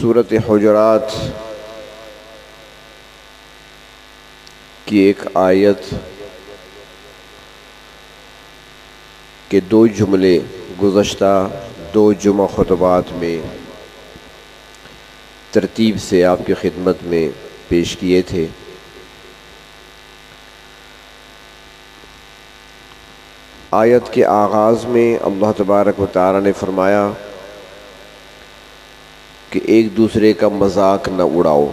सूरत हजरात की एक आयत के दो जुमले गुज़श्ता, दो जुमा खुतबात में तरतीब से आपकी खिदमत में पेश किए थे। आयत के आगाज़ में अल्लाह तबारक व तारा ने फरमाया कि एक दूसरे का मज़ाक न उड़ाओ।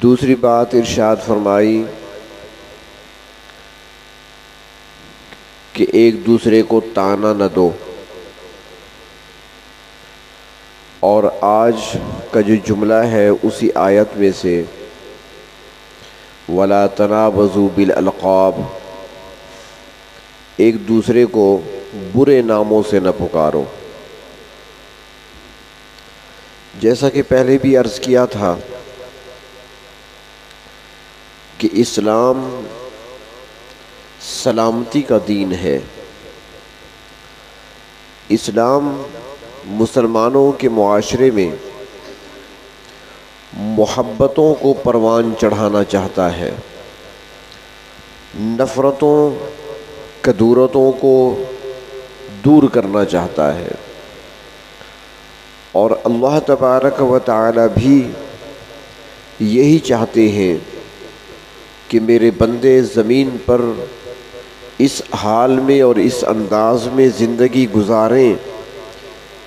दूसरी बात इरशाद फरमाई कि एक दूसरे को ताना न दो। और आज का जो जुमला है उसी आयत में से, वला तनावजू बिल अलक़ाब, एक दूसरे को बुरे नामों से न पुकारो। जैसा कि पहले भी अर्ज़ किया था कि इस्लाम सलामती का दीन है। इस्लाम मुसलमानों के माशरे में मोहब्बतों को परवान चढ़ाना चाहता है। नफ़रतों, कदूरतों को दूर करना चाहता है। और अल्लाह तबारक व ताली भी यही चाहते हैं कि मेरे बंदे ज़मीन पर इस हाल में और इस अंदाज में ज़िंदगी गुजारें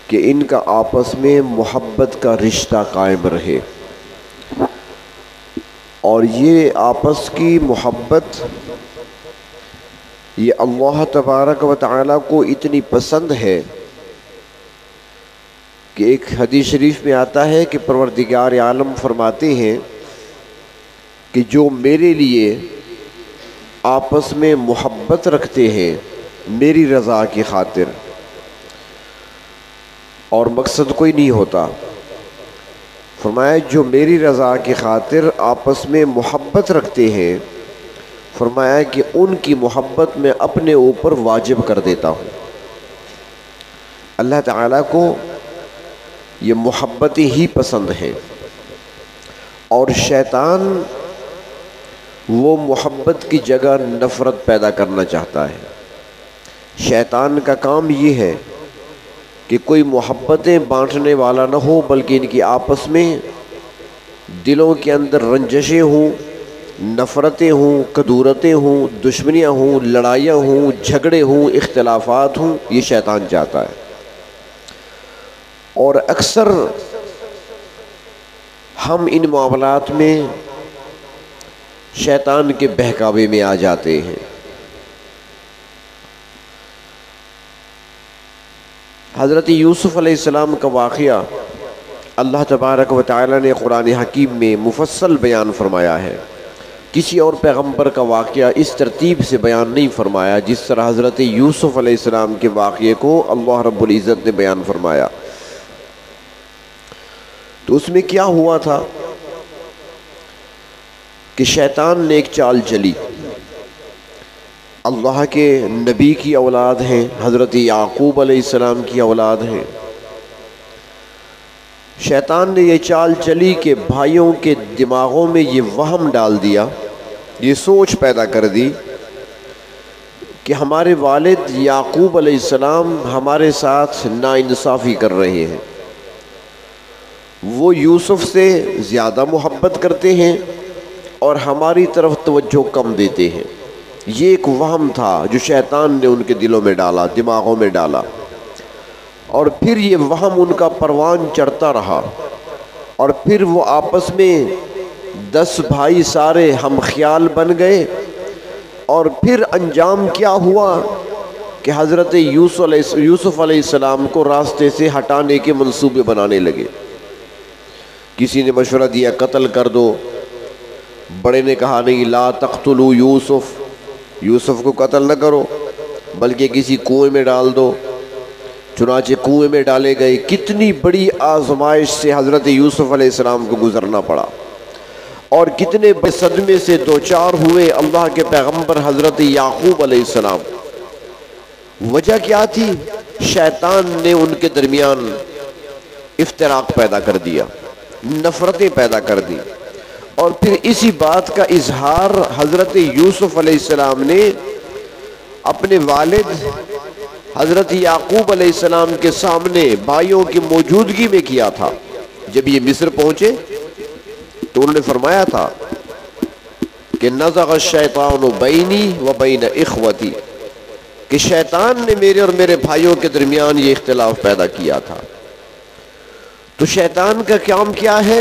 कि इनका आपस में मोहब्बत का रिश्ता कायम रहे। और ये आपस की मोहब्बत, ये अल्लाह तबारक व ताली को इतनी पसंद है कि एक हदीस शरीफ में आता है कि परवरदिगार आलम फरमाते हैं कि जो मेरे लिए आपस में मोहब्बत रखते हैं, मेरी रज़ा की खातिर। और मकसद कोई नहीं होता। फरमाया, जो मेरी रज़ा की खातिर आपस में मोहब्बत रखते हैं, फरमाया कि उनकी मोहब्बत में अपने ऊपर वाजिब कर देता हूँ। अल्लाह ताला को ये मोहब्बतें ही पसंद हैं। और शैतान वो मोहब्बत की जगह नफ़रत पैदा करना चाहता है। शैतान का काम ये है कि कोई मोहब्बतें बांटने वाला ना हो, बल्कि इनकी आपस में दिलों के अंदर रंजशें हों, नफ़रतें हों, कदूरतें हों, दुश्मनियाँ हों, लड़ाइयाँ हों, झगड़े हों, इख्तलाफात हों, ये शैतान चाहता है। और अक्सर हम इन मामलात में शैतान के बहकावे में आ जाते हैं। हज़रत यूसुफ़ अलैहिस्सलाम का वाक़ अल्लाह तबारक व ताली ने कुरान हकीम में मुफसल बयान फरमाया है। किसी और पैगंबर का वाक़ इस तरतीब से बयान नहीं फरमाया, जिस तरह हज़रत यूसुफ़ अलैहिस्सलाम के वाक़े को अल्लाह रब्बुल इज़्ज़त ने बयान फरमाया। तो उसमें क्या हुआ था कि शैतान ने एक चाल चली। अल्लाह के नबी की औलाद हैं, हज़रत याकूब अलैहिस्सलाम की औलाद हैं। शैतान ने यह चाल चली कि भाइयों के दिमागों में ये वहम डाल दिया, ये सोच पैदा कर दी कि हमारे वालिद याकूब अलैहिस्सलाम हमारे साथ नाइंसाफ़ी कर रहे हैं। वो यूसुफ से ज़्यादा मोहब्बत करते हैं और हमारी तरफ़ तवज्जो कम देते हैं। ये एक वहम था जो शैतान ने उनके दिलों में डाला, दिमागों में डाला। और फिर ये वहम उनका परवान चढ़ता रहा। और फिर वो आपस में दस भाई सारे हम ख्याल बन गए। और फिर अंजाम क्या हुआ कि हज़रत यूसुफ यूसुफ को रास्ते से हटाने के मंसूबे बनाने लगे। किसी ने मशवरा दिया, कत्ल कर दो। बड़े ने कहा, नहीं, ला तख्तलू यूसुफ। यूसुफ को कत्ल न करो, बल्कि किसी कुएँ में डाल दो। चुनाचे कुएँ में डाले गए। कितनी बड़ी आजमाइश से हज़रत यूसुफ अलैहिस्सलाम को गुजरना पड़ा। और कितने सदमे से दो चार हुए अल्लाह के पैगंबर हज़रत याकूब अलैहिस्सलाम वजह क्या थी? शैतान ने उनके दरमियान इफ्तराक पैदा कर दिया। नफ़रतें पैदा कर दी। और फिर इसी बात का इजहार हज़रत यूसुफ अलैहिस्सलाम ने अपने वालिद हज़रत याकूब अलैहिस्सलाम के सामने भाइयों की मौजूदगी में किया था। जब ये मिस्र पहुँचे तो उन्होंने फरमाया था कि नज़ शैतान बैनी व बैन इखवती, कि शैतान ने मेरे और मेरे भाइयों के दरमियान ये इख्तलाफ पैदा किया था। तो शैतान का काम क्या है?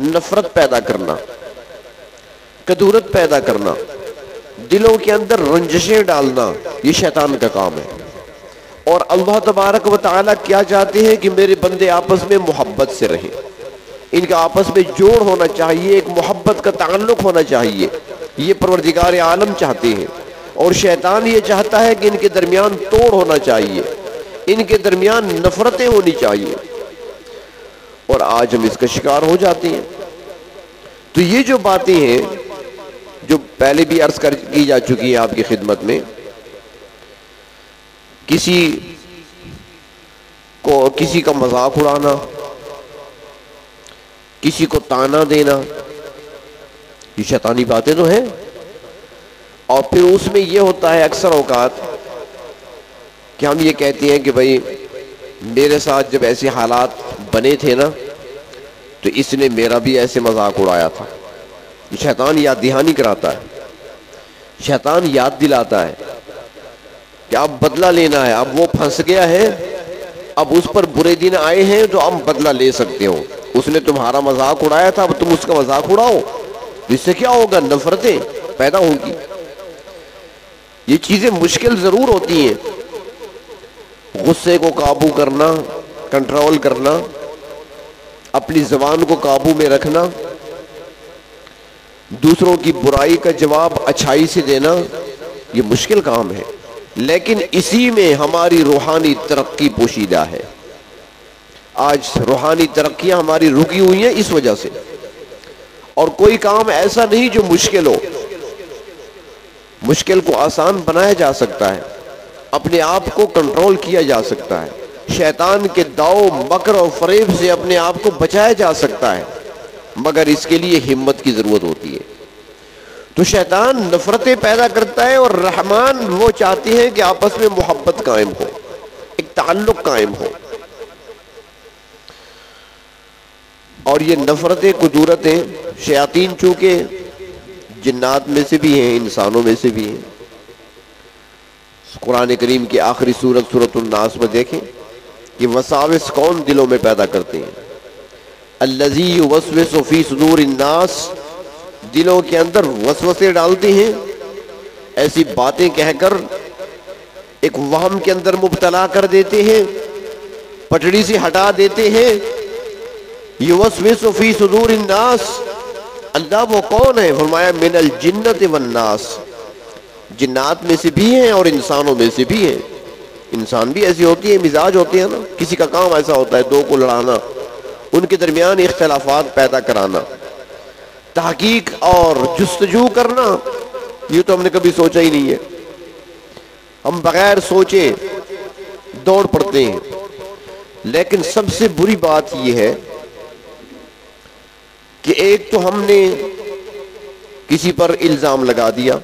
नफरत पैदा करना, कदूरत पैदा करना, दिलों के अंदर रंजशें डालना, ये शैतान का काम है। और अल्लाह तबारक व ताली क्या चाहते हैं कि मेरे बंदे आपस में मोहब्बत से रहें। इनका आपस में जोड़ होना चाहिए, एक मोहब्बत का ताल्लुक होना चाहिए। ये परवरदिगार आलम चाहते हैं। और शैतान ये चाहता है कि इनके दरमियान तोड़ होना चाहिए। इनके दरमियान नफरतें होनी चाहिए। और आज हम इसका शिकार हो जाते हैं। तो ये जो बातें हैं, जो पहले भी अर्ज़ कर, की जा चुकी है आपकी खिदमत में, किसी को, किसी का मज़ाक उड़ाना, किसी को ताना देना, ये शैतानी बातें तो हैं। और फिर उसमें ये होता है अक्सर औकात कि हम ये कहते हैं कि भाई मेरे साथ जब ऐसे हालात बने थे ना तो इसने मेरा भी ऐसे मज़ाक उड़ाया था। शैतान याद दहानी कराता है, शैतान याद दिलाता है कि अब बदला लेना है। अब वो फंस गया है, अब उस पर बुरे दिन आए हैं तो अब बदला ले सकते हो। उसने तुम्हारा मज़ाक उड़ाया था, अब तुम उसका मज़ाक उड़ाओ। इससे क्या होगा? नफरतें पैदा होगी। ये चीज़ें मुश्किल ज़रूर होती हैं। गुस्से को काबू करना कंट्रोल करना, अपनी जबान को काबू में रखना, दूसरों की बुराई का जवाब अच्छाई से देना, ये मुश्किल काम है। लेकिन इसी में हमारी रूहानी तरक्की पोशीदा है। आज रूहानी तरक्कियाँ हमारी रुकी हुई हैं इस वजह से। और कोई काम ऐसा नहीं जो मुश्किल हो। मुश्किल को आसान बनाया जा सकता है। अपने आप को कंट्रोल किया जा सकता है। शैतान के दाव, मकर और फरेब से अपने आप को बचाया जा सकता है। मगर इसके लिए हिम्मत की ज़रूरत होती है। तो शैतान नफरतें पैदा करता है और रहमान वो चाहते हैं कि आपस में मोहब्बत कायम हो, एक ताल्लुक कायम हो। और ये नफरतें, कुदूरतें, शयातीन चूँकि, जिन्नात में से भी हैं, इंसानों में से भी हैं। कुरान करीम की आखिरी सूरत सूरत उन्नास में देखें कि वसाविस कौन दिलों में पैदा करते हैं? अल्लजी वसवे सफ़ी सदूर इन्नास दिलों के अंदर वसवसे डालते हैं। ऐसी बातें कहकर एक वहम के अंदर मुबतला कर देते हैं, पटड़ी से हटा देते हैं। ये वसवे सफ़ी सदूर इन्नास अल्लाह वो कौन है? फरमाया, मिनल जिन्नत वन्नास जिन्नात में से भी हैं और इंसानों में से भी हैं। इंसान भी ऐसी होती है, मिजाज होते हैं ना। किसी का काम ऐसा होता है, दो को लड़ाना, उनके दरमियान इख्तलाफात पैदा कराना। तहकीक और जस्तजू करना, ये तो हमने कभी सोचा ही नहीं है। हम बगैर सोचे दौड़ पड़ते हैं। लेकिन सबसे बुरी बात यह है कि एक तो हमने किसी पर इल्ज़ाम लगा दिया।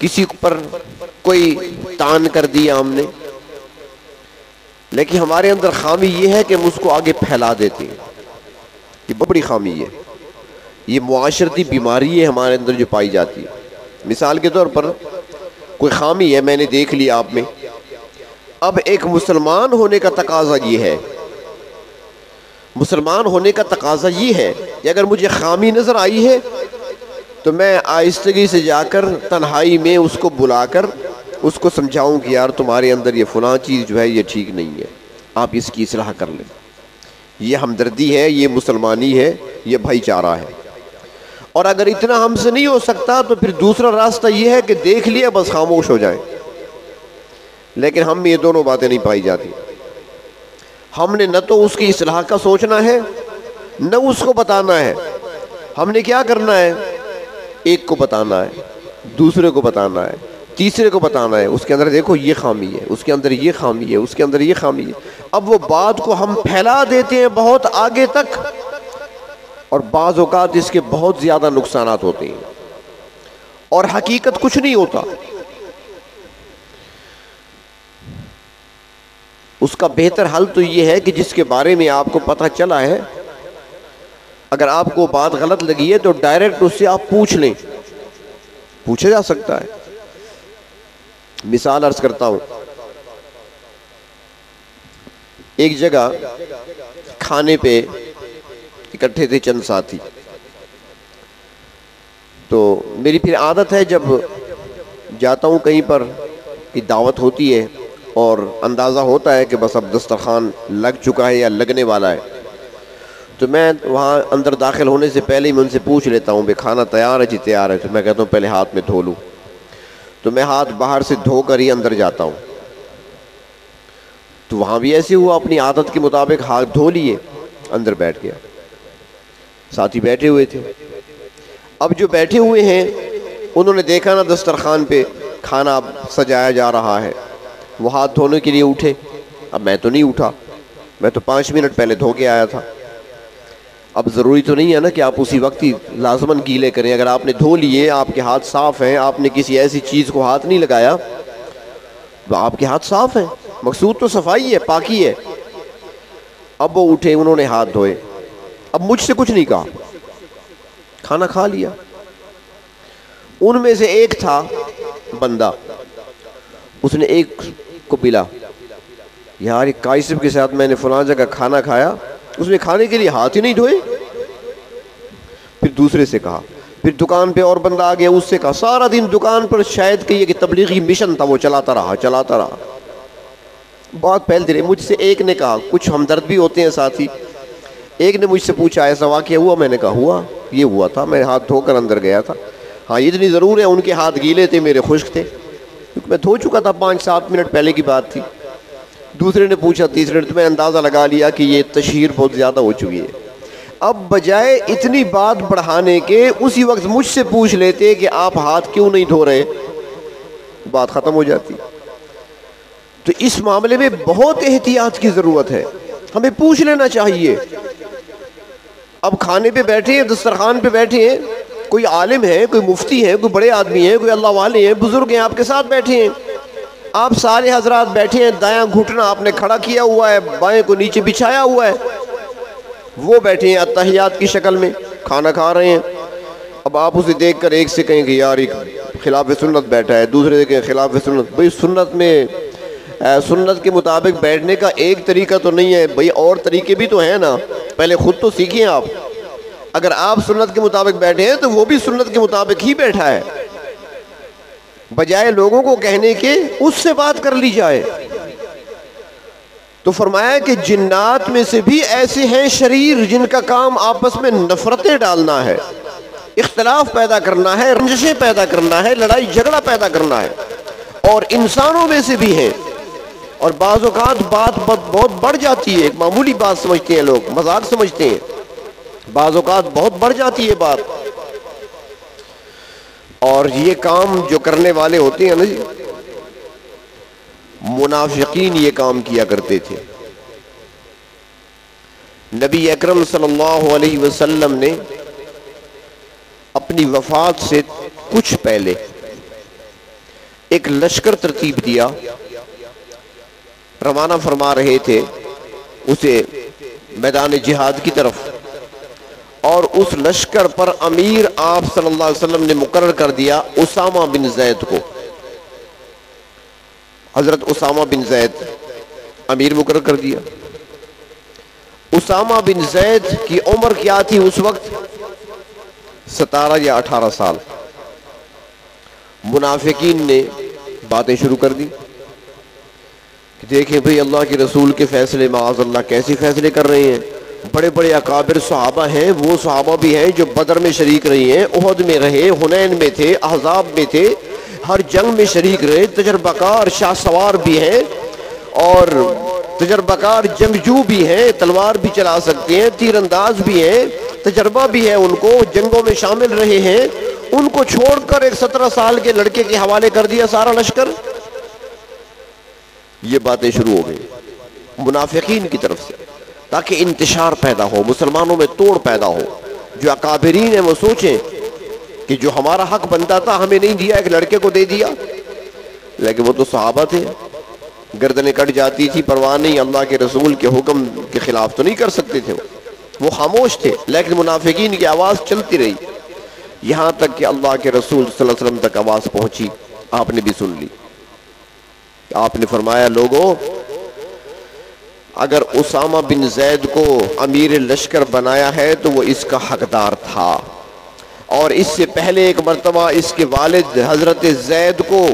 किसी पर कोई तान कर दिया हमने। लेकिन हमारे अंदर खामी यह है कि हम उसको आगे फैला देते हैं। ये बड़ी खामी है। ये मुआशरती बीमारी है हमारे अंदर जो पाई जाती है। मिसाल के तौर पर कोई खामी है, मैंने देख लिया आप में। अब एक मुसलमान होने का तकाजा ये है। मुसलमान होने का तकाजा ये है कि अगर मुझे खामी नज़र आई है तो मैं आहिस्तगी से जाकर, तन्हाई में उसको बुलाकर, उसको समझाऊं कि यार तुम्हारे अंदर ये फ़लाँ चीज़ जो है, ये ठीक नहीं है। आप इसकी असलाह कर लें। ये हमदर्दी है, ये मुसलमानी है, ये भाईचारा है। और अगर इतना हमसे नहीं हो सकता तो फिर दूसरा रास्ता ये है कि देख लिया, बस खामोश हो जाए। लेकिन हम ये दोनों बातें नहीं पाई जाती। हमने न तो उसकी असलाह का सोचना है, न उसको बताना है। हमने क्या करना है? एक को बताना है, दूसरे को बताना है, तीसरे को बताना है, उसके अंदर देखो ये खामी है, उसके अंदर ये खामी है, उसके अंदर ये खामी है। अब वो बात को हम फैला देते हैं बहुत आगे तक, और बाज़ इसके बहुत ज़्यादा नुकसान होते हैं। और हकीकत कुछ नहीं होता। उसका बेहतर हल तो ये है कि जिसके बारे में आपको पता चला है अगर आपको बात गलत लगी है तो डायरेक्ट उससे आप पूछ लें। पूछा जा सकता है। मिसाल अर्ज़ करता हूँ। एक जगह खाने पे इकट्ठे थे चंद साथी। तो मेरी फिर आदत है जब जाता हूँ कहीं पर कि दावत होती है और अंदाज़ा होता है कि बस अब दस्तरखान लग चुका है या लगने वाला है। तो मैं वहाँ अंदर दाखिल होने से पहले ही मैं उनसे पूछ लेता हूँ, भाई, खाना तैयार है जी, तैयार है? तो मैं कहता हूँ, पहले हाथ में धो लूँ। तो मैं हाथ बाहर से धोकर ही अंदर जाता हूँ। तो वहाँ भी ऐसे हुआ, अपनी आदत के मुताबिक हाथ धो लिए, अंदर बैठ गया। साथी बैठे हुए थे। अब जो बैठे हुए हैं, उन्होंने देखा ना दस्तरखान पे खाना अब सजाया जा रहा है। वो हाथ धोने के लिए उठे। अब मैं तो नहीं उठा। मैं तो पाँच मिनट पहले धो के आया था। अब ज़रूरी तो नहीं है ना कि आप उसी वक्त ही लाजमन गीले करें। अगर आपने धो लिए, आपके हाथ साफ़ हैं, आपने किसी ऐसी चीज़ को हाथ नहीं लगाया तो आपके हाथ साफ़ हैं। मकसूद तो सफ़ाई है, पाकि है। अब वो उठे, उन्होंने हाथ धोए। अब मुझसे कुछ नहीं कहा। खाना खा लिया। उनमें से एक था बंदा। उसने एक को पिला। यार काइसिब के साथ मैंने फला जगह खाना खाया। उसने खाने के लिए हाथ ही नहीं धोए। फिर दूसरे से कहा, फिर दुकान पे और बंदा आ गया, उससे कहा, सारा दिन दुकान पर शायद कहिए कि तबलीगी मिशन था, वो चलाता रहा चलाता रहा। बहुत पहले रही मुझसे एक ने कहा, कुछ हमदर्द भी होते हैं साथी। एक ने मुझसे पूछा, ऐसा वाक्य हुआ? मैंने कहा, हुआ, ये हुआ था, मैं हाथ धोकर अंदर गया था। हाँ इतनी ज़रूर है, उनके हाथ गीले थे, मेरे खुश्क थे। क्योंकि मैं धो चुका था, पाँच सात मिनट पहले की बात थी। दूसरे ने पूछा, तीसरे ने तो मैं अंदाज़ा लगा लिया कि ये तशहर बहुत ज़्यादा हो चुकी है। अब बजाय इतनी बात बढ़ाने के, उसी वक्त मुझसे पूछ लेते कि आप हाथ क्यों नहीं धो रहे? बात ख़त्म हो जाती। तो इस मामले में बहुत एहतियात की ज़रूरत है। हमें पूछ लेना चाहिए। अब खाने पे बैठे हैं, दस्तरखान पे बैठे हैं, कोई आलिम है, कोई मुफ्ती है, कोई बड़े आदमी है, कोई अल्लाह वाले हैं, बुज़ुर्ग हैं, आपके साथ बैठे हैं। आप सारे हजरात बैठे हैं, दाया घुटना आपने खड़ा किया हुआ है, बाएँ को नीचे बिछाया हुआ है। वो बैठे हैं अतहियात की शक्ल में, खाना खा रहे हैं। अब आप उसे देख कर एक से कहें कि यार खिलाफ सुन्नत बैठा है। दूसरे से कहें, खिलाफ सुन्नत। भाई, सुन्नत में सुन्नत के मुताबिक बैठने का एक तरीका तो नहीं है। भाई, और तरीके भी तो हैं ना। पहले खुद तो सीखिए आप। अगर आप सुन्नत के मुताबिक बैठे हैं तो वो भी सुन्नत के मुताबिक ही बैठा है। बजाय लोगों को कहने के, उससे बात कर ली जाए। तो फरमाया कि जिन्नात में से भी ऐसे हैं शरीर जिनका काम आपस में नफरतें डालना है, इख्तलाफ पैदा करना है, रंजशें पैदा करना है, लड़ाई झगड़ा पैदा करना है, और इंसानों में से भी हैं। और बाज़ात बात बहुत बढ़ जाती है, एक मामूली बात समझते हैं लोग, मज़ाक समझते हैं। बाज़ात बहुत बढ़ जाती है बात। और ये काम जो करने वाले होते हैं ना जी, मुनाफिकीन ये काम किया करते थे। नबी अकरम सल्लल्लाहु अलैहि वसल्लम ने अपनी वफात से कुछ पहले एक लश्कर तरतीब दिया। रवाना फरमा रहे थे, उसे मैदान जिहाद की तरफ़ और उस लश्कर पर अमीर आप सल्लल्लाहु अलैहि वसल्लम ने मुकर कर दिया उसामा बिन जैद को। हज़रत उसामा बिन जैद अमीर मुकर कर दिया। उसामा बिन जैद की उम्र क्या थी उस वक्त? सतारह या अठारह साल। मुनाफिकीन ने बातें शुरू कर दी कि देखें भाई अल्लाह के रसूल के फैसले, माज अल्लाह कैसे फैसले कर रहे हैं? बड़े बड़े अकाबिर सहाबा हैं, वो सहाबा भी हैं जो बदर में शरीक रही हैं, उहद में रहे, हुनैन में थे, अहजाब में थे, हर जंग में शरीक रहे, तजर्बाकार शाह सवार भी हैं और तजर्बाकार जंगजू भी हैं, तलवार भी चला सकते हैं, तीरंदाज भी हैं, तजर्बा भी है उनको, जंगों में शामिल रहे हैं, उनको छोड़कर एक सत्रह साल के लड़के के हवाले कर दिया सारा लश्कर। ये बातें शुरू हो गई। मुनाफिकीन की तरफ़ से। ताकि इंतशार पैदा हो, मुसलमानों में तोड़ पैदा हो। जो अकाबरीन है, वो सोचें कि जो हमारा हक बनता था, हमें नहीं दिया, एक लड़के को दे दिया। लेकिन वो तो सहाबा थे। गर्दनें कट जाती थी, परवाह नहीं, अल्लाह के रसूल के हुक्म के खिलाफ तो नहीं कर सकते थे वो। खामोश थे, लेकिन मुनाफिकीन की आवाज़ चलती रही। यहाँ तक कि अल्लाह के रसूल वसल्लम तक आवाज़ पहुँची, आपने भी सुन ली। आपने फरमाया, लोगों अगर उसामा बिन जैद को अमीर लश्कर बनाया है तो वो इसका हकदार था। और इससे पहले एक मरतबा इसके वालिद हज़रत जैद को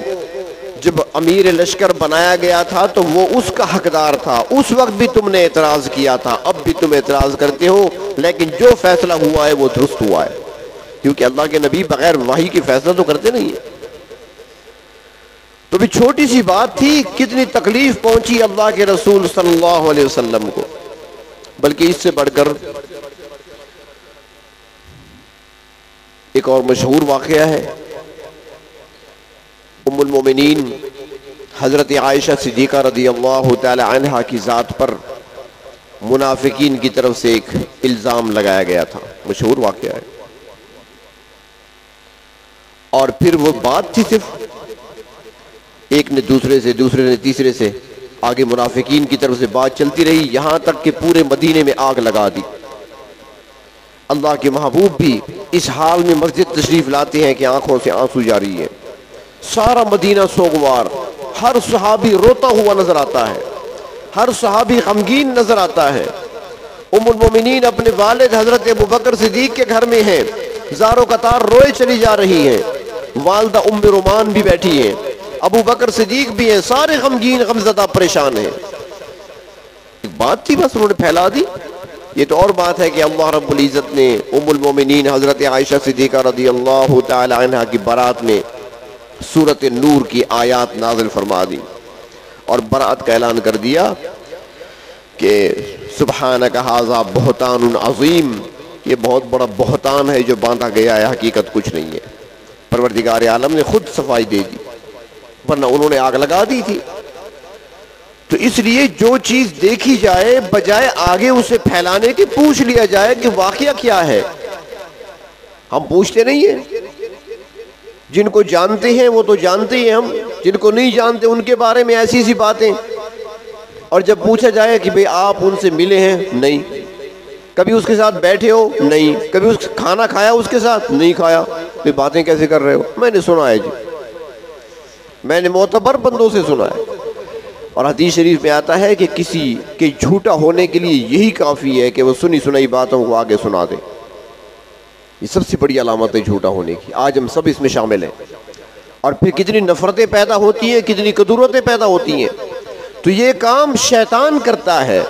जब अमीर लश्कर बनाया गया था तो वो उसका हकदार था। उस वक्त भी तुमने एतराज़ किया था, अब भी तुम एतराज़ करते हो, लेकिन जो फैसला हुआ है, वो दुरुस्त हुआ है। क्योंकि अल्लाह के नबी बगैर वही की फैसला तो करते नहीं है। तो भी छोटी सी बात थी, कितनी तकलीफ़ पहुँची अल्लाह के रसूल सल्लल्लाहु अलैहि वसल्लम को। बल्कि इससे बढ़कर एक और मशहूर वाक़ है। उमुलमिन हज़रत आयशा सिद्दीक़ा रदी अल्लाह तहा की ज़ात पर मुनाफिकीन की तरफ़ से एक इल्ज़ाम लगाया गया था। मशहूर वाक़ है। और फिर वो बात थी सिर्फ़ एक ने दूसरे से, दूसरे ने तीसरे से। आगे मुनाफिकीन की तरफ़ से बात चलती रही, यहाँ तक कि पूरे मदीने में आग लगा दी। अल्लाह के महबूब भी इस हाल में मस्जिद तशरीफ़ लाते हैं कि आँखों से आँसू जारी है। सारा मदीना सोगवार। हर सहाबी रोता हुआ नज़र आता है। हर सहाबी गमगीन नज़र आता है। उमुलमिन अपने वालिद हज़रत अबू बकर सिद्दीक के घर में हैं। जारो कतार रोए चली जा रही हैं। वालदा उम रोमान भी बैठी हैं। अबू बकर सिद्दीक भी हैं, सारे गमगीन गमजदा परेशान हैं। बात थी बस उन्होंने फैला दी। ये तो और बात है कि अल्लाह रब्बुल इज़्ज़त ने उम्मुल मोमिनीन हज़रत आयशा सिद्दीक़ा रदी अल्लाह तआला की बारात में सूरत नूर की आयत नाजिल फरमा दी और बारात का ऐलान कर दिया कि सुबहान हाजा बहतान अजीम, ये बहुत बड़ा बहतान है जो बांधा गया है, हकीकत कुछ नहीं है। परवरदिगार आलम ने खुद सफ़ाई दे दी। वरना उन्होंने आग लगा दी थी। तो इसलिए जो चीज़ देखी जाए, बजाय आगे उसे फैलाने की, पूछ लिया जाए कि वाकया क्या है। हम पूछते नहीं है। जिनको जानते हैं, वो तो जानते ही हम। जिनको नहीं जानते, उनके बारे में ऐसी सी बातें। और जब पूछा जाए कि भाई आप उनसे मिले हैं? नहीं। कभी उसके साथ बैठे हो? नहीं। कभी उस खाना खाया उसके साथ? नहीं खाया। तो बातें कैसे कर रहे हो? मैंने सुना है जी। मैंने मोतबर बंदों से सुना है। और हदीस शरीफ में आता है कि किसी के झूठा होने के लिए यही काफ़ी है कि वो सुनी सुनाई बातों को आगे सुना दे। ये सबसे बड़ी अलामत है झूठा होने की। आज हम सब इसमें शामिल हैं। और फिर कितनी नफरतें पैदा होती हैं, कितनी कदूरतें पैदा होती हैं। तो ये काम शैतान करता है।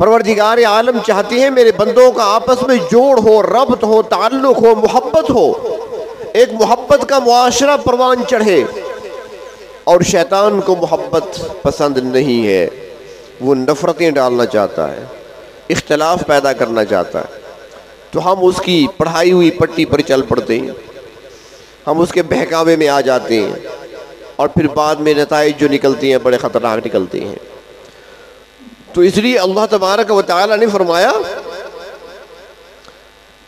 परवरदिगार आलम चाहते हैं मेरे बंदों का आपस में जोड़ हो, रब्त हो, ताल्लुक हो, मोहब्बत हो। एक मोहब्बत का मुआशरा परवान चढ़े। और शैतान को मोहब्बत पसंद नहीं है, वो नफ़रतें डालना चाहता है, इख्तलाफ पैदा करना चाहता है। तो हम उसकी पढ़ाई हुई पट्टी पर चल पड़ते हैं, हम उसके बहकावे में आ जाते हैं, और फिर बाद में नतज जो निकलती हैं, बड़े ख़तरनाक निकलते हैं। तो इसलिए अल्लाह तबारक व ने फरमाया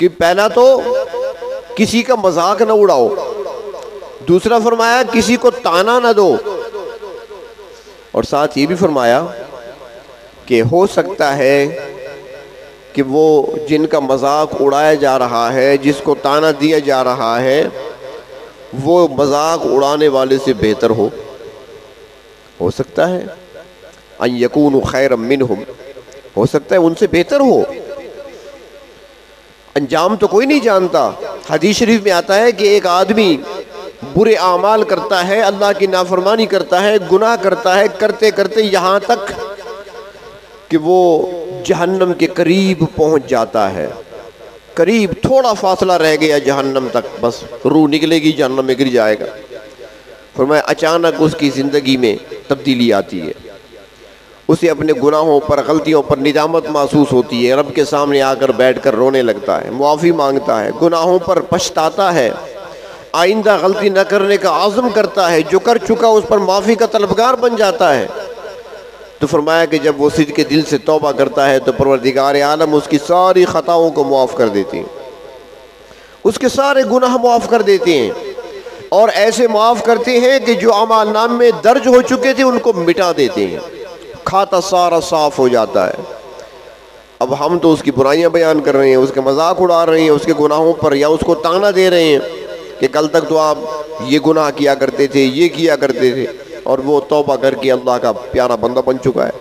कि पहला तो किसी का मज़ाक न उड़ाओ दूसरा फरमाया, किसी को ताना ना दो। और साथ ये भी फरमाया कि हो सकता है कि वो जिनका मज़ाक उड़ाया जा रहा है, जिसको ताना दिया जा रहा है, वो मज़ाक उड़ाने वाले से बेहतर हो। हो सकता है। यकून खैर मिन हो सकता है उनसे बेहतर हो। अंजाम तो कोई नहीं जानता। हदीस शरीफ में आता है कि एक आदमी बुरे आमाल करता है, अल्लाह की नाफरमानी करता है, गुनाह करता है, करते करते यहाँ तक कि वो जहन्नम के करीब पहुँच जाता है। करीब थोड़ा फासला रह गया जहन्नम तक, बस रूह निकलेगी, जहन्नम में गिर जाएगा। फिर मैं अचानक उसकी ज़िंदगी में तब्दीली आती है। उसे अपने गुनाहों पर, गलतियों पर निजामत महसूस होती है। रब के सामने आकर बैठ कर रोने लगता है, मुआफ़ी माँगता है, गुनाहों पर पछताता है। आइंदा गलती न करने का आज़म करता है, जो कर चुका उस पर माफ़ी का तलबगार बन जाता है। तो फरमाया कि जब वो सिद्ध के दिल से तोबा करता है तो परवरदिगार आलम उसकी सारी ख़ताओं को मुआफ़ कर देती हैं। उसके सारे गुनाह मुआफ़ कर देते हैं। और ऐसे माफ़ करते हैं कि जो अमाल नाम में दर्ज हो चुके थे, उनको मिटा देते हैं। खाता सारा साफ़ हो जाता है। अब हम तो उसकी बुराइयाँ बयान कर रहे हैं, उसके मज़ाक उड़ा रहे हैं, उसके गुनाहों पर या उसको ताना दे रहे हैं। कि कल तक तो आप ये गुनाह किया करते थे, ये किया करते थे, और वो तौबा करके अल्लाह का प्यारा बंदा बन चुका है।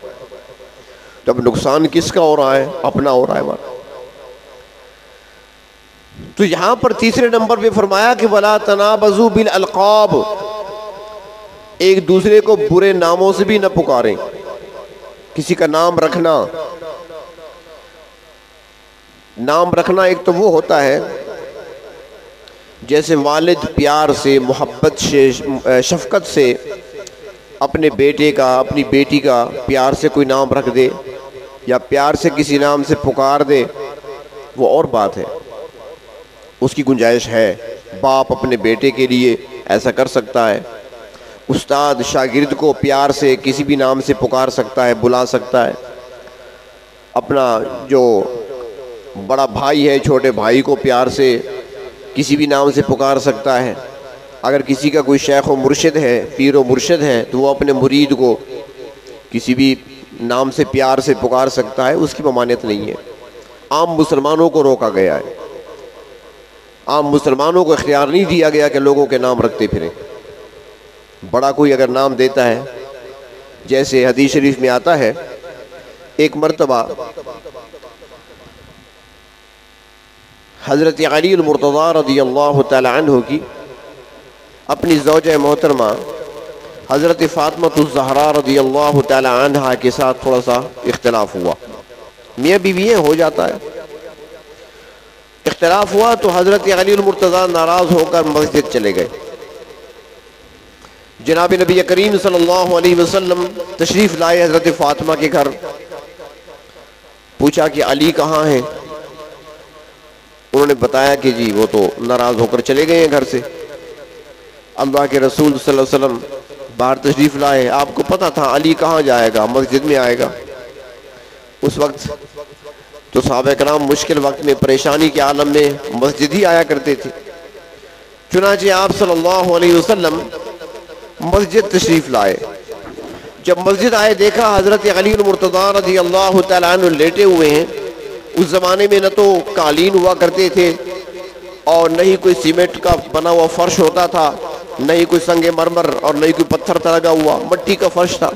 तो नुकसान किसका हो रहा है? अपना हो रहा है हमारा तो यहाँ पर तीसरे नंबर पे फरमाया कि वला तनाबजू बिल अलकाब, एक दूसरे को बुरे नामों से भी न पुकारें। किसी का नाम रखना नाम रखना एक तो वो होता है जैसे वालिद प्यार से, मोहब्बत से शफकत से अपने बेटे का, अपनी बेटी का प्यार से कोई नाम रख दे या प्यार से किसी नाम से पुकार दे, वो और बात है। उसकी गुंजाइश है। बाप अपने बेटे के लिए ऐसा कर सकता है। उस्ताद शागिर्द को प्यार से किसी भी नाम से पुकार सकता है, बुला सकता है। अपना जो बड़ा भाई है, छोटे भाई को प्यार से किसी भी नाम से पुकार सकता है। अगर किसी का कोई शेख व मुर्शद है, पीर व मुर्शद है तो वो अपने मुरीद को किसी भी नाम से प्यार से पुकार सकता है, उसकी ममानियत नहीं है। आम मुसलमानों को रोका गया है। आम मुसलमानों को इख्तियार नहीं दिया गया कि लोगों के नाम रखते फिरें। बड़ा कोई अगर नाम देता है, जैसे हदीस शरीफ में आता है, एक मरतबा हज़रत अलीमरतज़ा रदी अल्लाह तु की अपनी ज़ौज मोहतरमा हज़रत फ़ातमतुज़हरा रदी अल्लाह तहा के साथ थोड़ा सा इख्तलाफ हुआ। मियाँ बीवी हो जाता है। इख्तलाफ हुआ तो हज़रत अलीमरतज़ा नाराज़ होकर मस्जिद चले गए। जनाब नबी करीम सल्लल्लाहु अलैहि वसल्लम तशरीफ़ लाए हज़रत फ़ातिमा के घर। पूछा कि अली कहाँ हैं? उन्होंने बताया कि जी, वो तो नाराज़ होकर चले गए हैं घर से। अल्लाह के रसूल वसल्लम बाहर तशरीफ़ लाए। आपको पता था अली कहाँ जाएगा, मस्जिद में आएगा। उस वक्त तो साहब कराम मुश्किल वक्त में, परेशानी के आलम में मस्जिद ही आया करते थे। चुनाचे आप सल्लल्लाहु अलैहि वसल्लम मस्जिद तशरीफ़ लाए। जब मस्जिद आए, देखा हज़रत अली मुर्तज़ा रज़ी अल्लाह तु लेटे हुए हैं। उस ज़माने में न तो कालीन हुआ करते थे और न ही कोई सीमेंट का बना हुआ फर्श होता था, न ही कोई संगे मरमर और न ही कोई पत्थर लगा हुआ, मट्टी का फर्श था।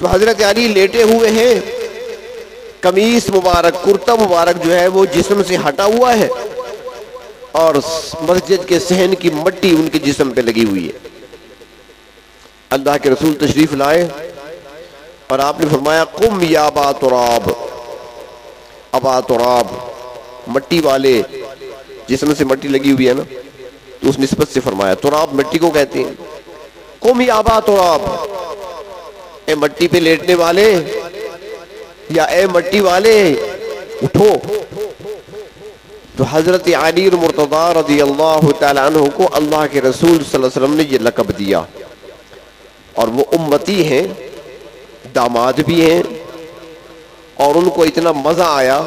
तो हज़रत अली लेटे हुए हैं। कमीज मुबारक, कुर्ता मुबारक जो है वो जिसम से हटा हुआ है और मस्जिद के सहन की मट्टी उनके जिसम पे लगी हुई है। अल्लाह के रसूल तशरीफ़ लाए और आपने फरमाया, कुम या तुराब अबा तुराब, मट्टी वाले, जिसमें से मट्टी लगी हुई है ना तो उस नस्बत से फरमाया, तुराब मिट्टी को कहते हैं। कुम याबा तो आप ए मट्टी पे लेटने वाले या ए मट्टी वाले, उठो। तो हज़रत अली मुर्तदा रज़ी अल्लाह तु को अल्लाह के रसूल वसल्लम ने ये लकब दिया। और वो उम्मती हैं, दामाद भी हैं और उनको इतना मज़ा आया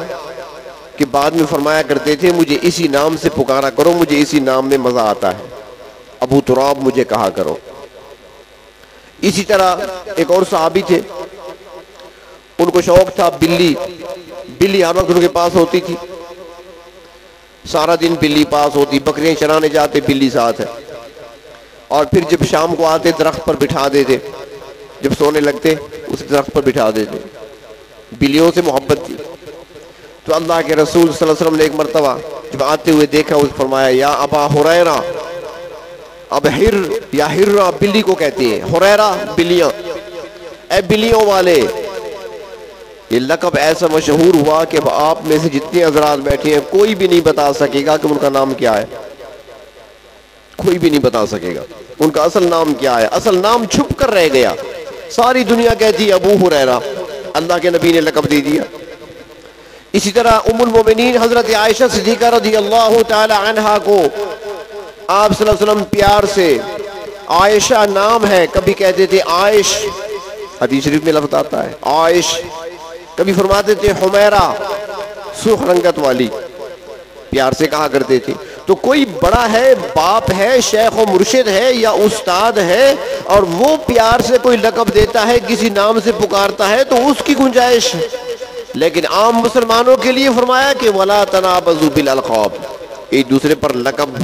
कि बाद में फरमाया करते थे, मुझे इसी नाम से पुकारा करो, मुझे इसी नाम में मज़ा आता है। अबू तुराब मुझे कहा करो। इसी तरह एक और साहबी थे। उनको शौक था बिल्ली। बिल्ली हर वक्त उनके पास होती थी। सारा दिन बिल्ली पास होती, बकरियाँ चराने जाते, बिल्ली साथ है। और फिर जब शाम को आते, दरख्त पर बिठा देते। जब सोने लगते, उस दरख्त पर बिठा देते। बिल्लियों से मोहब्बत की। तो अल्लाह के रसूल वसल्लम ने एक मरतबा, जब आते हुए देखा, उस फरमाया, या अबा हुरैरा। अब हिर, या हिर्रा बिल्ली को कहते हैं, हुरैरा बिल्लियाँ ए बिल्लियों वाले, ये लकब ऐसा मशहूर हुआ कि आप में से जितने हजरात बैठे हैं, कोई भी नहीं बता सकेगा कि उनका नाम क्या है। कोई भी नहीं बता सकेगा। उनका असल नाम क्या है? असल नाम छुप कर रह गया। सारी दुनिया कहती है, अबू हुरैरा। अल्लाह के नबी ने लकब दे दिया। इसी तरह उमुल मोमिनीन हज़रत आयशा सिद्दीका रज़ी अल्लाह तहा को आप वसल्लम प्यार से आयशा नाम है, कभी कहते थे आयश। हदीस शरीफ में लफ्ज आता है, आयश। कभी फरमाते थे हुमैरा, सुख रंगत वाली। प्यार से कहा करते थे। तो कोई बड़ा है, बाप है, शेख व मुर्शिद है या उस्ताद है और वो प्यार से कोई लकब देता है, किसी नाम से पुकारता है तो उसकी गुंजाइश है। लेकिन आम मुसलमानों के लिए फरमाया कि वला तनाबजू बिल अलखौब एक दूसरे पर लकब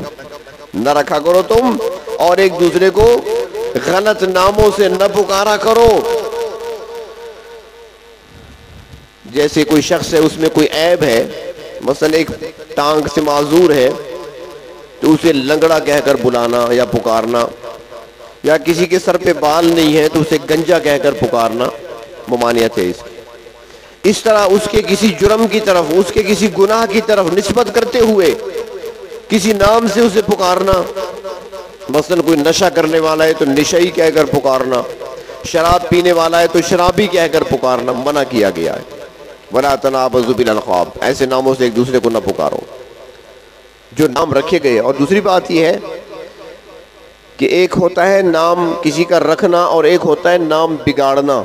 न रखा करो तुम और एक दूसरे को गलत नामों से न पुकारा करो। जैसे कोई शख्स है, उसमें कोई ऐब है मसल एक टांग से माजूर है तो उसे लंगड़ा कहकर बुलाना या पुकारना, या किसी के सर पे बाल नहीं है तो उसे गंजा कहकर पुकारना ममानियत है इसकी इस तरह उसके किसी जुर्म की तरफ़, उसके किसी गुनाह की तरफ़ निस्बत करते हुए किसी नाम से उसे पुकारना, मसलन कोई नशा करने वाला है तो नशई कहकर पुकारना, शराब पीने वाला है तो शराबी कहकर पुकारना, मना किया गया है। वला तनाबजुबिल ख्वाब, ऐसे नामों से एक दूसरे को ना पुकारो। जो नाम रखे गए और दूसरी बात यह है कि एक होता है नाम किसी का रखना और एक होता है नाम बिगाड़ना।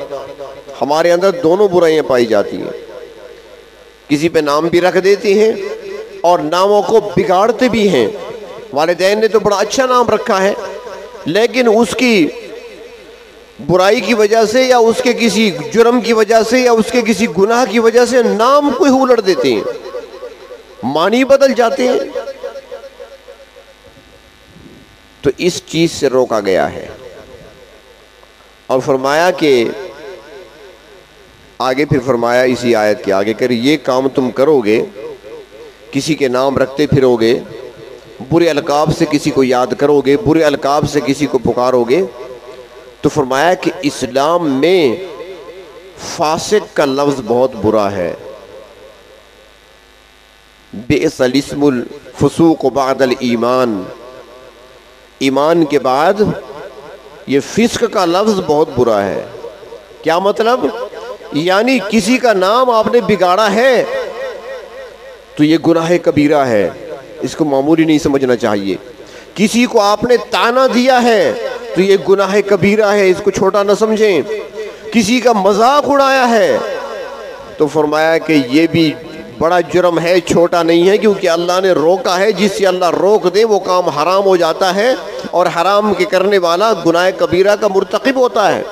हमारे अंदर दोनों बुराइयाँ पाई जाती हैं। किसी पे नाम भी रख देती हैं और नामों को बिगाड़ते भी हैं। वालदेन ने तो बड़ा अच्छा नाम रखा है, लेकिन उसकी बुराई की वजह से या उसके किसी जुर्म की वजह से या उसके किसी गुनाह की वजह से नाम को ही उलट देते हैं। मानी बदल जाते हैं। तो इस चीज़ से रोका गया है। और फरमाया कि आगे फिर फरमाया इसी आयत के आगे कर ये काम तुम करोगे, किसी के नाम रखते फिरोगे, बुरे अलकाब से किसी को याद करोगे, बुरे अलकाब से किसी को पुकारोगे तो फरमाया कि इस्लाम में फासिक का लफ्ज़ बहुत बुरा है। बेसलिस्मुल फसूक बादल ईमान ईमान के बाद ये फिस्क का लफ्ज़ बहुत बुरा है। क्या मतलब? यानी किसी का नाम आपने बिगाड़ा है तो ये गुनाह कबीरा है। इसको मामूली नहीं समझना चाहिए। किसी को आपने ताना दिया है तो ये गुनाह कबीरा है, इसको छोटा ना समझें। किसी का मज़ाक उड़ाया है तो फरमाया कि ये भी बड़ा जुर्म है, छोटा नहीं है, क्योंकि अल्लाह ने रोका है। जिससे अल्लाह रोक दे, वो काम हराम हो जाता है और हराम के करने वाला गुनाह कबीरा का मरतकब होता है।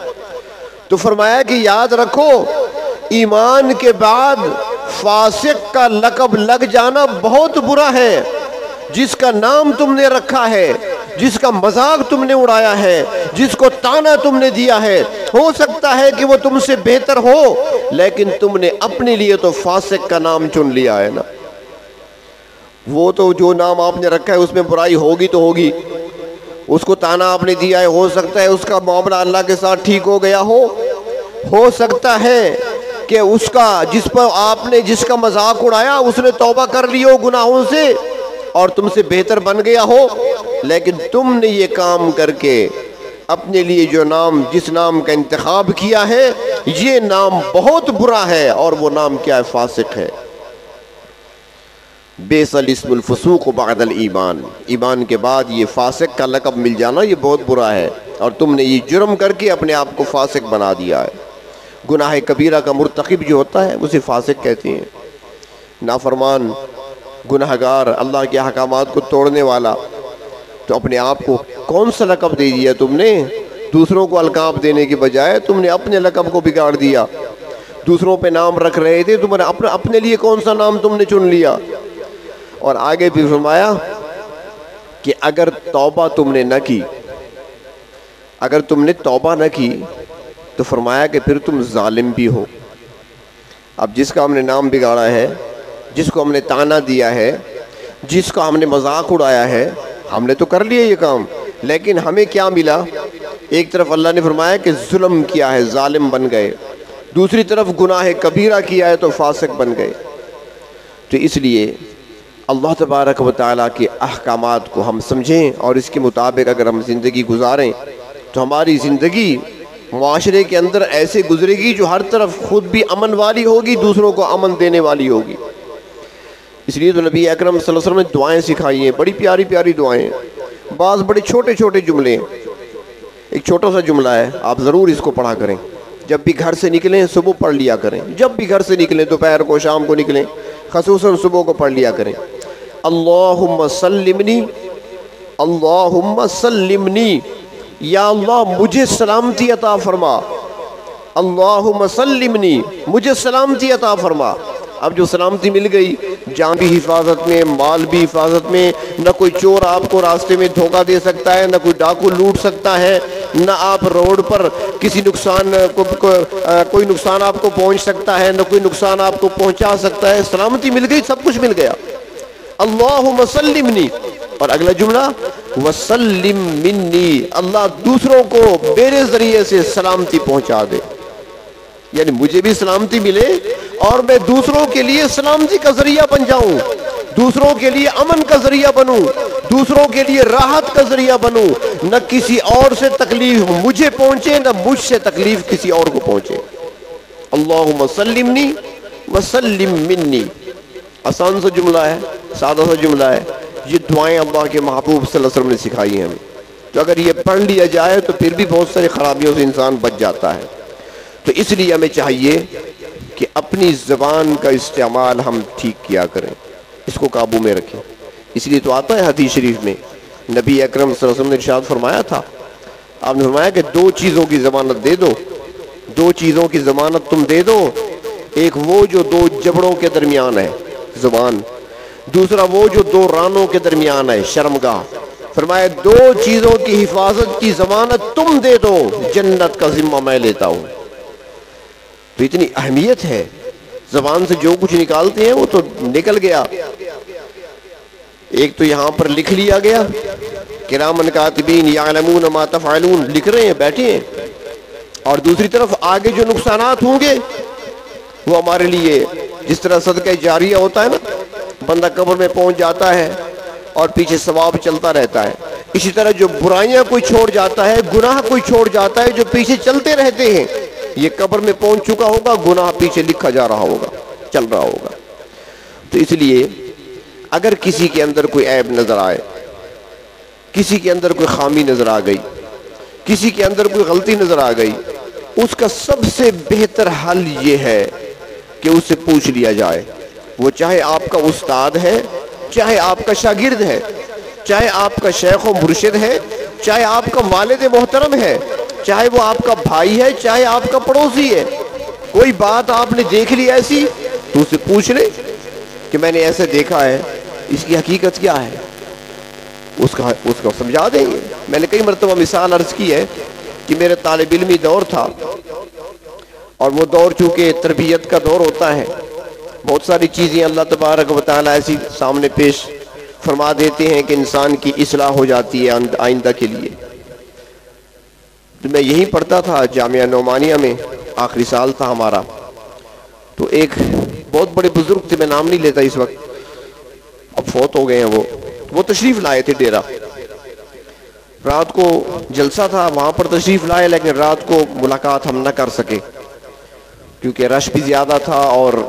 तो फरमाया कि याद रखो, ईमान के बाद फासिक का लकब लग जाना बहुत बुरा है। जिसका नाम तुमने रखा है, जिसका मज़ाक तुमने उड़ाया है, जिसको ताना तुमने दिया है, हो सकता है कि वो तुमसे बेहतर हो, लेकिन तुमने अपने लिए तो फासिक का नाम चुन लिया है ना। वो तो जो नाम आपने रखा है, उसमें बुराई होगी तो होगी। उसको ताना आपने दिया है, हो सकता है उसका मामला अल्लाह के साथ ठीक हो गया हो। हो सकता है कि उसका, जिस पर आपने जिसका मज़ाक उड़ाया, उसने तौबा कर ली हो गुनाहों से। और तुमसे बेहतर बन गया हो, लेकिन तुमने ये काम करके अपने लिए जो नाम, जिस नाम का इंतखब किया है, ये नाम बहुत बुरा है और वो नाम क्या है? फासिक है। बेसल बेसलफसूक बादल ईमान। ईमान के बाद ये फासिक का लकब मिल जाना, ये बहुत बुरा है। और तुमने ये जुर्म करके अपने आप को फासिक बना दिया है। गुनाह कबीरा का मुरतकब जो होता है, उसे फासिक कहते हैं। नाफरमान गुनाहगार, अल्लाह के अहकाम को तोड़ने वाला। तो अपने आप को कौन सा लकब दे दिया तुमने? दूसरों को अलकाब देने के बजाय तुमने अपने लकब को बिगाड़ दिया। दूसरों पे नाम रख रहे थे, तुम्हारे अपने अपने लिए कौन सा नाम तुमने चुन लिया? और आगे भी फरमाया कि अगर तौबा तुमने न की, अगर तुमने तौबा न की तो फरमाया कि फिर तुम जालिम भी हो। अब जिसका हमने नाम बिगाड़ा है जिसको हमने ताना दिया है, जिसका हमने मज़ाक उड़ाया है, हमने तो कर लिया ये काम। लेकिन हमें क्या मिला? एक तरफ़ अल्लाह ने फरमाया कि जुल्म किया है, जालिम बन गए। दूसरी तरफ़ गुनाह कबीरा किया है तो फासिक बन गए। तो इसलिए अल्लाह तबारक व ताली के अहकाम को हम समझें और इसके मुताबिक अगर हम ज़िंदगी गुजारें तो हमारी ज़िंदगी माशरे के अंदर ऐसे गुजरेगी जो हर तरफ़ खुद भी अमन वाली होगी, दूसरों को अमन देने वाली होगी। इसलिए तो नबी अकरम वसल्लम ने दुआएँ सिखाई हैं, बड़ी प्यारी प्यारी दुआएँ। बाज़ बड़े छोटे छोटे जुमले। एक छोटा सा जुमला है, आप ज़रूर इसको पढ़ा करें। जब भी घर से निकलें, सुबह पढ़ लिया करें। जब भी घर से निकलें, दोपहर को, शाम को निकलें खसूस सुबह को पढ़ लिया करें। अल्लाहम्मसलिमनी अल्लाहम्मसलिमनी या अल्लाह, मुझे सलामती अता फरमा। अल्लाहम्मसलिमनी मुझे सलामती अता फरमा। अब जो सलामती मिल गई जान भी हिफाजत में माल भी हिफाजत में न कोई चोर आपको रास्ते में धोखा दे सकता है न कोई डाकू लूट सकता है न आप रोड पर किसी नुकसान को, को आ, कोई नुकसान आपको पहुँच सकता है न कोई नुकसान आपको पहुँचा सकता है सलामती मिल गई सब कुछ मिल गया। अल्लाह वसलमनी और अगला जुमला वसलम अल्लाह दूसरों को मेरे ज़रिए से सलामती पहुँचा दे। यानी मुझे भी सलामती मिले और मैं दूसरों के लिए सलामती का ज़रिया बन जाऊँ, दूसरों के लिए अमन का ज़रिया बनूं, दूसरों के लिए राहत का ज़रिया बनूं, न किसी और से तकलीफ़ मुझे पहुँचे, न मुझसे तकलीफ़ किसी और को पहुँचे। अल्लाह मसलिमनी वसलिम मिन्नी। आसान सा जुमला है, सादा सा जुमला है। ये दुआएँ अल्लाह के महबूब वसल्लम ने सिखाई हैं हमें। तो अगर ये पढ़ लिया जाए तो फिर भी बहुत सारी खराबियों से इंसान बच जाता है। तो इसलिए हमें चाहिए कि अपनी ज़बान का इस्तेमाल हम ठीक किया करें। इसको काबू में रखें। इसलिए तो आता है हदीस शरीफ में, नबी अकरम ने इरशाद फरमाया था। आपने फरमाया कि दो चीज़ों की ज़मानत दे दो। दो चीज़ों की ज़मानत तुम दे दो। एक वो जो दो जबड़ों के दरमियान है, ज़ुबान। दूसरा वो जो दो रानों के दरमियान है, शर्मगाह। फरमाया, दो चीज़ों की हिफाजत की ज़मानत तुम दे दो। जन्नत का जिम्मा मैं लेता हूँ। तो इतनी अहमियत है। जबान से जो कुछ निकालते हैं, वो तो निकल गया। एक तो यहाँ पर लिख लिया गया किरामन कातबीन यालमून मातफ़ालून लिख रहे हैं, बैठे हैं। और दूसरी तरफ़ आगे जो नुकसान होंगे, वो हमारे लिए जिस तरह सदका जारिया होता है ना, बंदा कब्र में पहुँच जाता है और पीछे सवाब चलता रहता है। इसी तरह जो बुराइयाँ कोई छोड़ जाता है, गुनाह कोई छोड़ जाता है, जो पीछे चलते रहते हैं ये कब्र में पहुँच चुका होगा, गुनाह पीछे लिखा जा रहा होगा, चल रहा होगा। तो इसलिए, अगर किसी के अंदर कोई ऐब नज़र आए, किसी के अंदर कोई खामी नज़र आ गई, किसी के अंदर कोई गलती नज़र आ गई, उसका सबसे बेहतर हल ये है कि उससे पूछ लिया जाए। वो चाहे आपका उस्ताद है, चाहे आपका शागिर्द है, चाहे आपका शेख व मुर्शिद है, चाहे आपका वालिद मोहतरम है चाहे वो आपका भाई है, चाहे आपका पड़ोसी है, कोई बात आपने देख ली ऐसी तो उसे पूछ ले कि मैंने ऐसे देखा है, इसकी हकीकत क्या है? उसका, उसको समझा देंगे मैंने कई मरतबा मिसाल अर्ज़ की है कि मेरे तालब इलमी दौर था, और वो दौर चूँकि तरबियत का दौर होता है, बहुत सारी चीज़ें अल्लाह तबारक वाली ऐसी सामने पेश फरमा देते हैं कि इंसान की असलाह हो जाती है आइंदा के लिए। तो मैं यहीं पढ़ता था जामिया नोमानिया में, आखिरी साल था हमारा। तो एक बहुत बड़े बुज़ुर्ग थे, मैं नाम नहीं लेता इस वक्त। अब फोत हो गए हैं वो। वो तशरीफ़ लाए थे डेरा। रात को जलसा था, वहाँ पर तशरीफ़ लाए, लेकिन रात को मुलाकात हम न कर सके, क्योंकि रश भी ज़्यादा था और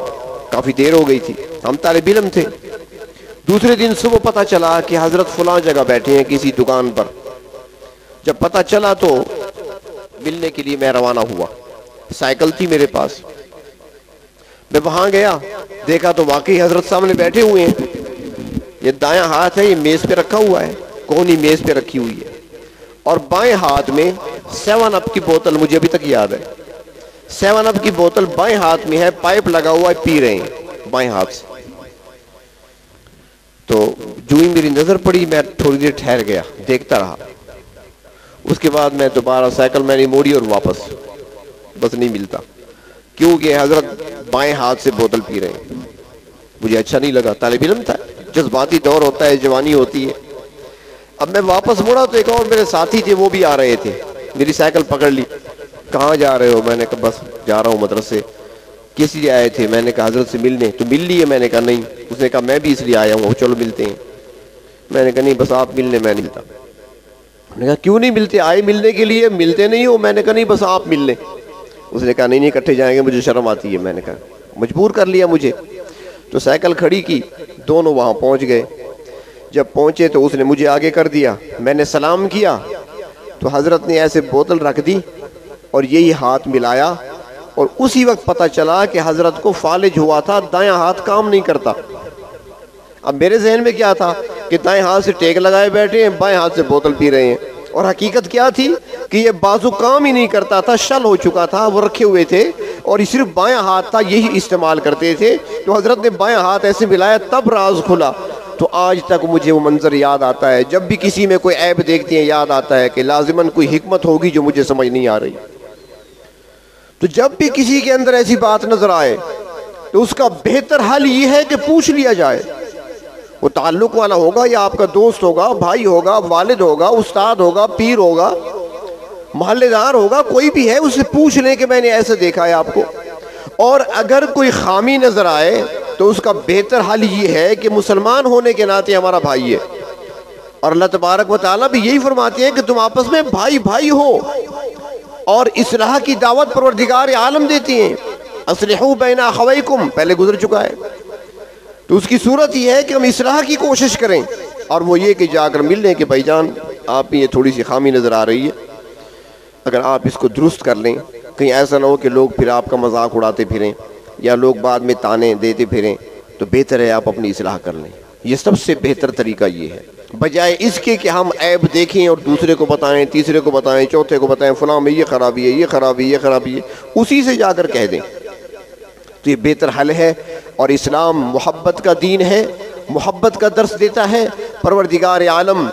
काफ़ी देर हो गई थी। हम तालब इलम थे। दूसरे दिन सुबह पता चला कि हज़रत फुला जगह बैठे हैं किसी दुकान पर। जब पता चला तो मिलने के लिए मैं रवाना हुआ। साइकिल थी मेरे पास। मैं वहाँ गया, देखा तो वाकई हज़रत सामने बैठे हुए हैं। ये दाया हाथ है, ये मेज पे रखा हुआ है कोनी मेज पे रखी हुई है। और बाएँ हाथ में सेवन अप की बोतल, मुझे अभी तक याद है। सेवन अप की बोतल बाएँ हाथ में है, पाइप लगा हुआ है, पी रहे हैं, बाएँ हाथ से। तो जो मेरी नज़र पड़ी, मैं थोड़ी देर ठहर गया, देखता रहा। उसके बाद मैं दोबारा साइकिल मैंने मोड़ी और वापस। बस नहीं मिलता। क्योंकि हज़रत बाएँ हाथ से बोतल पी रहे हैं। मुझे अच्छा नहीं लगा। तालब इलम था। जज्बाती दौर होता है, जवानी होती है। अब मैं वापस मुड़ा तो एक और मेरे साथी थे, वो भी आ रहे थे। मेरी साइकिल पकड़ ली। कहाँ जा रहे हो? मैंने कहा, बस जा रहा हूँ मदरसे। किस लिए आए थे? मैंने कहा, हज़रत से मिलने। तो मिल लिए? मैंने कहा, नहीं। उसने कहा, मैं भी इसलिए आया हूँ। चलो मिलते हैं। मैंने कहा, नहीं, बस आप मिलने, मैं नहीं मिलता। मैंने कहा, क्यों नहीं मिलते? आए मिलने के लिए, मिलते नहीं हो? मैंने कहा, नहीं, बस आप मिल लें उसने कहा, नहीं नहीं, इकट्ठे जाएँगे, मुझे शर्म आती है। मैंने कहा, मजबूर कर लिया मुझे। तो साइकिल खड़ी की, दोनों वहाँ पहुँच गए। जब पहुँचे तो उसने मुझे आगे कर दिया। मैंने सलाम किया। तो हज़रत ने ऐसे बोतल रख दी और यही हाथ मिलाया और उसी वक्त पता चला कि हज़रत को फालिज हुआ था, दाया हाथ काम नहीं करता। अब मेरे जहन में क्या था कि दाएँ हाथ से टेक लगाए बैठे हैं, बाएँ हाथ से बोतल पी रहे हैं। और हकीकत क्या थी कि ये बाजू काम ही नहीं करता था, शल हो चुका था, वो रखे हुए थे, और सिर्फ़ बाया हाथ था, यही इस्तेमाल करते थे। तो हज़रत ने बाया हाथ ऐसे मिलाया, तब राज खुला। तो आज तक मुझे वो मंजर याद आता है, जब भी किसी में कोई ऐब देखते हैं, याद आता है कि लाजिमन कोई हिकमत होगी जो मुझे समझ नहीं आ रही। तो जब भी किसी के अंदर ऐसी बात नज़र आए तो उसका बेहतर हल ये है कि पूछ लिया जाए वो ताल्लुक वाला होगा या आपका दोस्त होगा, भाई होगा, वालिद होगा, उस्ताद होगा, पीर होगा मोहल्लेदार होगा, कोई भी है, उससे पूछ लें कि मैंने ऐसे देखा है आपको। और अगर कोई खामी नज़र आए तो उसका बेहतर हल ये है कि मुसलमान होने के नाते हमारा भाई है। और अल्लाह तबारक व वाली भी यही फरमाते हैं कि तुम आपस में भाई भाई हो। और इसलाह की दावत परवरदिगार आलम देती हैं। असलहू बैना खवैकुम, पहले गुजर चुका है। तो उसकी सूरत यह है कि हम इसलाह की कोशिश करें। और वो ये कि जाकर मिल लें कि भाई जान, आप ये थोड़ी सी खामी नज़र आ रही है। अगर आप इसको दुरुस्त कर लें, कहीं ऐसा ना हो कि लोग फिर आपका मज़ाक उड़ाते फिरें, या लोग बाद में ताने देते फिरें तो बेहतर है आप अपनी इसलाह कर लें। ये सबसे बेहतर तरीका ये है। बजाय इसके कि हम ऐब देखें और दूसरे को बताएँ, तीसरे को बताएँ, चौथे को बताएँ, फलां में ये खराबी है, ये खराबी है, ये खराबी है, उसी से जाकर कह दें। तो ये बेहतर हल है और इस्लाम मोहब्बत का दीन है, मोहब्बत का दर्स देता है। परवरदिगार आलम,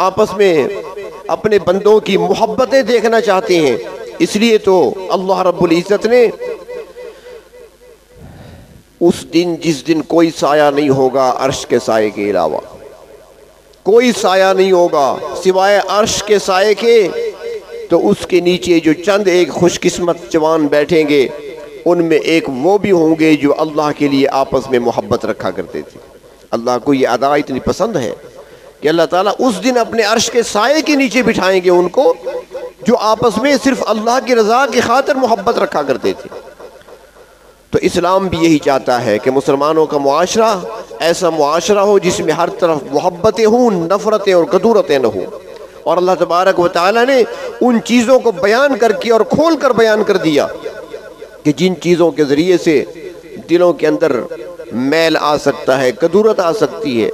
आपस में अपने बंदों की मोहब्बतें देखना चाहते हैं। इसलिए तो अल्लाह रब्बुल इज़्ज़त ने उस दिन, जिस दिन कोई साया नहीं होगा अर्श के साय के अलावा, कोई साया नहीं होगा सिवाय अर्श के साय के तो उसके नीचे जो चंद एक खुशकिस्मत जवान बैठेंगे उनमें एक वो भी होंगे जो अल्लाह के लिए आपस में मोहब्बत रखा करते थे। अल्लाह को ये अदा इतनी पसंद है कि अल्लाह ताला उस दिन अपने अर्श के साय के नीचे बिठाएँगे उनको, जो आपस में सिर्फ़ अल्लाह की रज़ा की खातर मोहब्बत रखा करते थे। तो इस्लाम भी यही चाहता है कि मुसलमानों का मुआशरा ऐसा मुआशरा हो जिसमें हर तरफ़ मोहब्बतें हों, नफ़रतें और कदूरतें न हों। और अल्लाह तबारक व ने उन चीज़ों को बयान करके और खोल कर बयान कर दिया। कि जिन चीज़ों के ज़रिए से दिलों के अंदर मैल आ सकता है, कदूरत आ सकती है,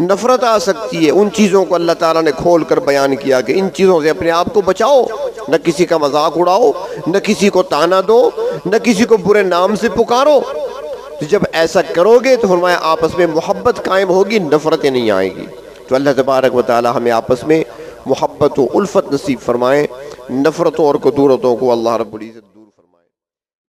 नफ़रत आ सकती है, उन चीज़ों को अल्लाह ताला ने खोल कर बयान किया कि इन चीज़ों से अपने आप को बचाओ। न किसी का मज़ाक उड़ाओ, न किसी को ताना दो, न किसी को बुरे नाम से पुकारो। तो जब ऐसा करोगे तो फरमाया, आपस में मोहब्बत कायम होगी, नफ़रतें नहीं आएगी। तो अल्लाह तबारक वाली हमें आपस में मोहब्बत व उल्फत नसीब फरमाएँ, नफ़रतों और कदूरतों को अल्लाह रब्बुल इज़्ज़त